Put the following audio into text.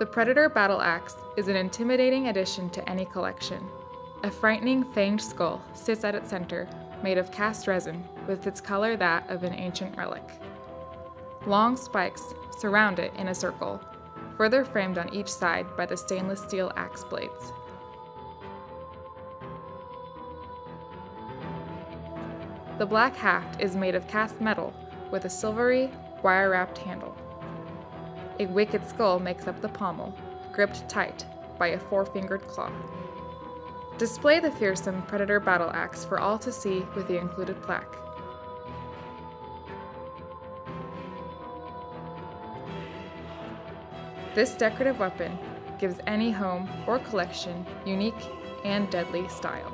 The Predator Battle Axe is an intimidating addition to any collection. A frightening fanged skull sits at its center, made of cast resin, with its color that of an ancient relic. Long spikes surround it in a circle, further framed on each side by the stainless steel axe blades. The black haft is made of cast metal with a silvery, wire wrapped handle. A wicked skull makes up the pommel, gripped tight by a four fingered claw. Display the fearsome Predator battle axe for all to see with the included plaque. This decorative weapon gives any home or collection unique and deadly style.